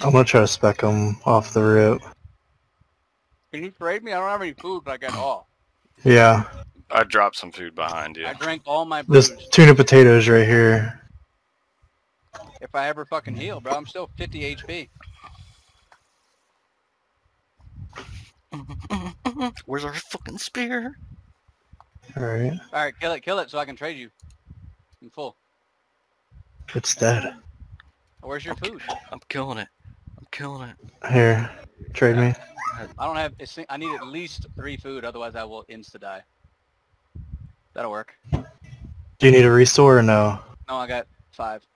I'm gonna try to spec him off the rip. Can you trade me? I don't have any food, but I got all. Yeah, I dropped some food behind you. I drank all my booze. this tuna potatoes right here. If I ever fucking heal, bro, I'm still 50 HP. Where's our fucking spear? Alright, All right, kill it, kill it, so I can trade you. I'm full. it's dead. Where's your food? I'm killing it. I'm killing it. Here, trade me. I don't have. I need at least three food, otherwise I will insta die. That'll work. Do you need a restore or no? No, I got five.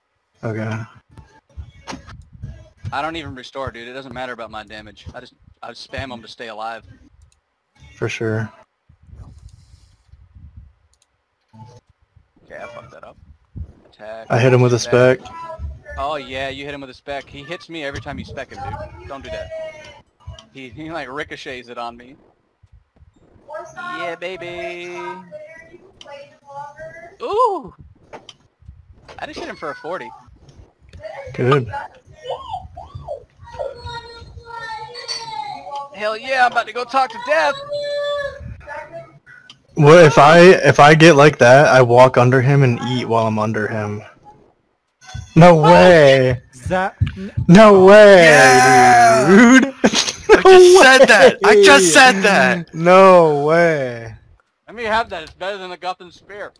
Okay. I don't even restore, dude. It doesn't matter about my damage. I just I just spam them to stay alive. For sure. Okay, I fucked that up. Attack. I hit him with a spec. Oh yeah, you hit him with a spec. He hits me every time you spec him, dude. Don't do that. He, he like ricochets it on me. Yeah, baby. Ooh. I just hit him for a 40. Good. Hell yeah, I'm about to go talk to Death. Well, if I if I get like that, I walk under him and eat while I'm under him. No oh, way! That No oh, way, Yeah! dude! I just said that. I just said that. No way. Let me have that. It's better than the Guthan Spear.